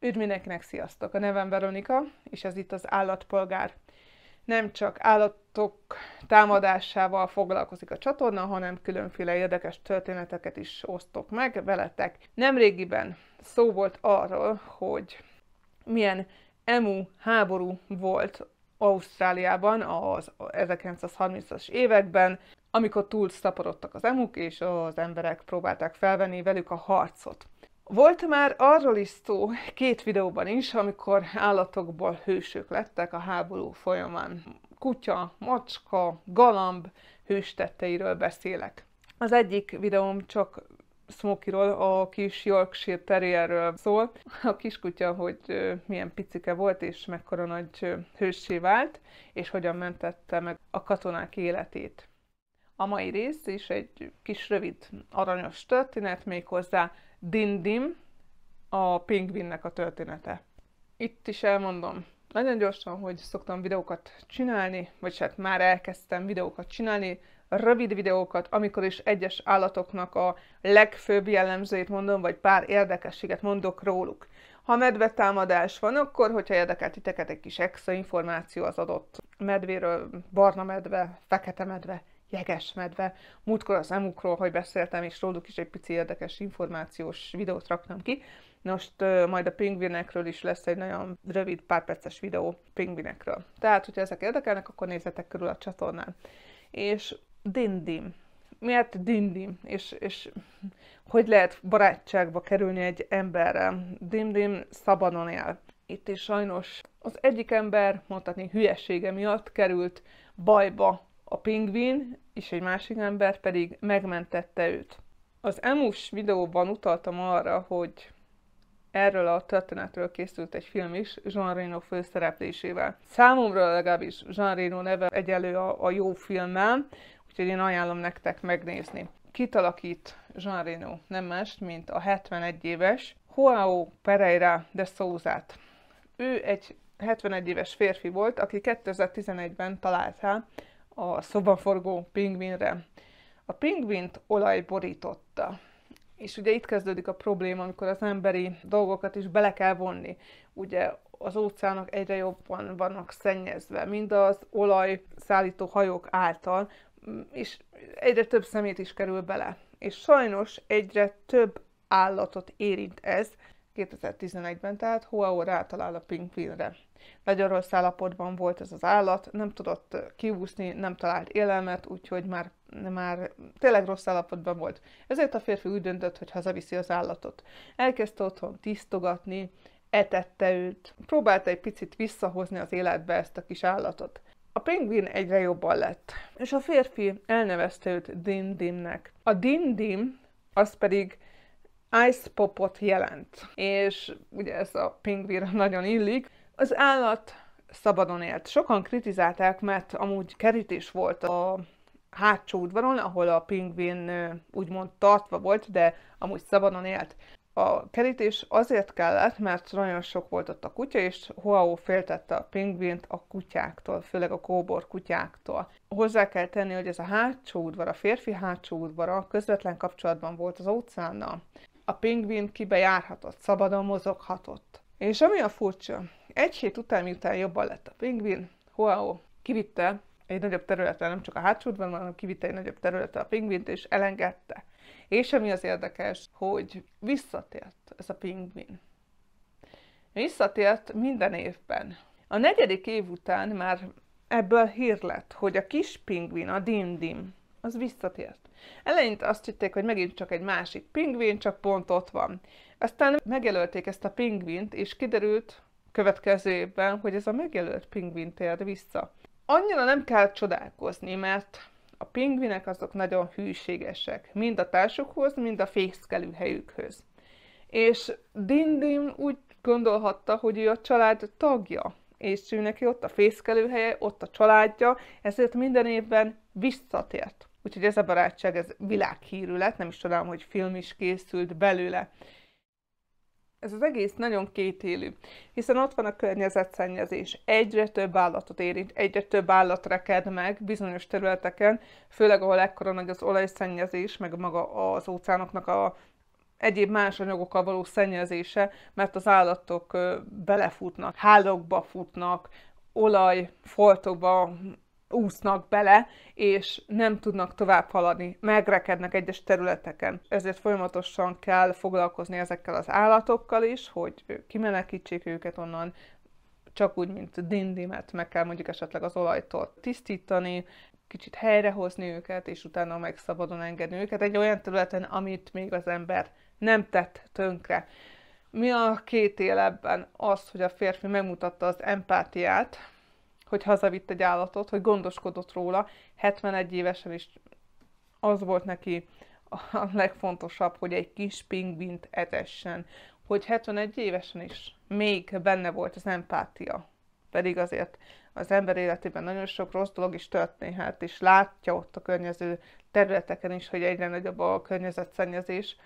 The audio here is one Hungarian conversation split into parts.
Üdv mindenkinek, sziasztok! A nevem Veronika, és ez itt az Állatpolgár. Nem csak állatok támadásával foglalkozik a csatorna, hanem különféle érdekes történeteket is osztok meg veletek. Nemrégiben szó volt arról, hogy milyen emu háború volt Ausztráliában az 1930-as években, amikor túl szaporodtak az emuk, és az emberek próbálták felvenni velük a harcot. Volt már arról is szó két videóban is, amikor állatokból hősök lettek a háború folyamán. Kutya, macska, galamb hőstetteiről beszélek. Az egyik videóm csak Smokyról, a kis Yorkshire Terrierről szól. A kiskutya, hogy milyen picike volt, és mekkora nagy hőssé vált, és hogyan mentette meg a katonák életét. A mai rész is egy kis rövid aranyos történet, méghozzá Dindim, a pingvinnek a története. Itt is elmondom nagyon gyorsan, hogy szoktam videókat csinálni, vagy hát már elkezdtem videókat csinálni, rövid videókat, amikor is egyes állatoknak a legfőbb jellemzőit mondom, vagy pár érdekességet mondok róluk. Ha medvetámadás van, akkor, hogyha érdekel titeket egy kis extra információ az adott medvéről, barna medve, fekete medve, jeges medve. Múltkor az emukról, hogy beszéltem, és róluk is egy pici érdekes információs videót raktam ki. Most majd a pingvinekről is lesz egy nagyon rövid, pár perces videó pingvinekről. Tehát, hogyha ezek érdekelnek, akkor nézzetek körül a csatornán. És dindim. Miért dindim? És, és hogy lehet barátságba kerülni egy emberrel? Dindim szabadon él. Itt is sajnos az egyik ember, mondhatni hülyesége miatt került bajba a pingvin, és egy másik ember pedig megmentette őt. Az emus videóban utaltam arra, hogy erről a történetről készült egy film is, Jean Reno főszereplésével. Számomra legalábbis Jean Reno neve egyelő a, a jó filmmel, úgyhogy én ajánlom nektek megnézni. Kitalakít Jean Reno nem más, mint a 71 éves Joao Pereira de Souzát. Ő egy 71 éves férfi volt, aki 2011-ben találta a szobaforgó pingvinre. A pingvint olaj borította. És ugye itt kezdődik a probléma, amikor az emberi dolgokat is bele kell vonni. Ugye az óceánok egyre jobban vannak szennyezve, mind az olaj szállító hajók által, és egyre több szemét is kerül bele. És sajnos egyre több állatot érint ez, 2011-ben, tehát Huao rátalál a pingvinre. Nagyon rossz állapotban volt ez az állat, nem tudott kiúszni, nem talált élelmet, úgyhogy már, már tényleg rossz állapotban volt. Ezért a férfi úgy döntött, hogy hazaviszi az állatot. Elkezdte otthon tisztogatni, etette őt, próbálta egy picit visszahozni az életbe ezt a kis állatot. A pingvin egyre jobban lett, és a férfi elnevezte őt Dindimnek. A Dindim az pedig ice popot jelent, és ugye ez a pingvin nagyon illik. Az állat szabadon élt. Sokan kritizálták, mert amúgy kerítés volt a hátsó udvaron, ahol a pingvin úgymond tartva volt, de amúgy szabadon élt. A kerítés azért kellett, mert nagyon sok volt ott a kutya, és Huao féltette a pingvint a kutyáktól, főleg a kóbor kutyáktól. Hozzá kell tenni, hogy ez a hátsó udvar, a férfi hátsó udvara közvetlen kapcsolatban volt az óceánnal. A pingvin kibe járhatott, szabadon mozoghatott. És ami a furcsa, egy hét után, miután jobban lett a pingvin, Huao kivitte egy nagyobb területre, nem csak a hátsó udvaron, hanem kivitte egy nagyobb területre a pingvint, és elengedte. És ami az érdekes, hogy visszatért ez a pingvin. Visszatért minden évben. A negyedik év után már ebből hír lett, hogy a kis pingvin, a Dim-Dim, az visszatért. Eleinte azt hitték, hogy megint csak egy másik pingvin, csak pont ott van. Aztán megjelölték ezt a pingvint, és kiderült következő évben, hogy ez a megjelölt pingvin tér vissza. Annyira nem kell csodálkozni, mert a pingvinek azok nagyon hűségesek, mind a társukhoz, mind a fészkelő helyükhöz. És Dindim úgy gondolhatta, hogy ő a család tagja, és ő neki ott a fészkelőhelye, ott a családja, ezért minden évben visszatért. Úgyhogy ez a barátság, ez világhírű lett, nem is csodálom, hogy film is készült belőle. Ez az egész nagyon kétélű, hiszen ott van a környezetszennyezés. Egyre több állatot érint, egyre több állat reked meg bizonyos területeken, főleg ahol ekkora nagy az olajszennyezés, meg maga az óceánoknak a egyéb más anyagokkal való szennyezése, mert az állatok belefutnak, hálókba futnak, olajfoltokba úsznak bele, és nem tudnak tovább haladni, megrekednek egyes területeken. Ezért folyamatosan kell foglalkozni ezekkel az állatokkal is, hogy kimenekítsék őket onnan, csak úgy, mint dindimet, meg kell mondjuk esetleg az olajtól tisztítani, kicsit helyrehozni őket, és utána meg szabadon engedni őket egy olyan területen, amit még az ember nem tett tönkre. Mi a két él ebben? Az, hogy a férfi megmutatta az empátiát, hogy hazavitt egy állatot, hogy gondoskodott róla. 71 évesen is az volt neki a legfontosabb, hogy egy kis pingvint etessen. Hogy 71 évesen is még benne volt az empátia. Pedig azért az ember életében nagyon sok rossz dolog is történhet, és látja ott a környező területeken is, hogy egyre nagyobb a környezetszennyezés,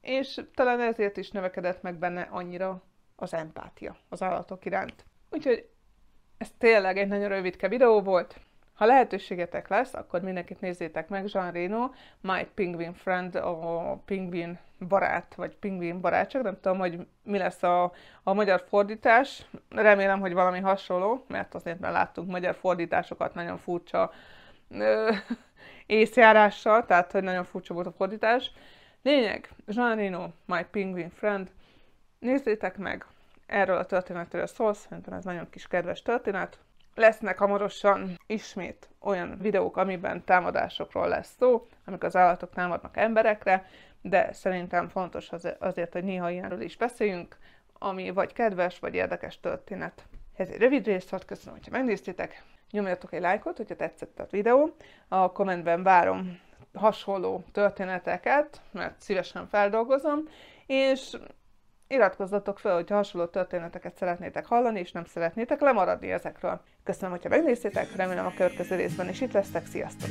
és talán ezért is növekedett meg benne annyira az empátia az állatok iránt. Úgyhogy ez tényleg egy nagyon rövidke videó volt. Ha lehetőségetek lesz, akkor mindenkit nézzétek meg, Jean Reno, My Penguin Friend, a pingvin barát, vagy pingvin barátság, nem tudom, hogy mi lesz a, a magyar fordítás. Remélem, hogy valami hasonló, mert azért már láttunk magyar fordításokat nagyon furcsa ö, észjárással, tehát hogy nagyon furcsa volt a fordítás. Lényeg, Jean Reno, My Penguin Friend, nézzétek meg, erről a történetről szól, szerintem ez nagyon kis kedves történet. Lesznek hamarosan ismét olyan videók, amiben támadásokról lesz szó, amik az állatok támadnak emberekre, de szerintem fontos azért, hogy néha ilyenről is beszéljünk, ami vagy kedves, vagy érdekes történet. Ez egy rövid rész volt, köszönöm, hogyha megnéztétek. Nyomjatok egy lájkot, hogyha tetszett a videó. A kommentben várom hasonló történeteket, mert szívesen feldolgozom, és iratkozzatok fel, hogyha hasonló történeteket szeretnétek hallani, és nem szeretnétek lemaradni ezekről. Köszönöm, hogyha megnéztétek, remélem a következő részben is itt lesztek, sziasztok!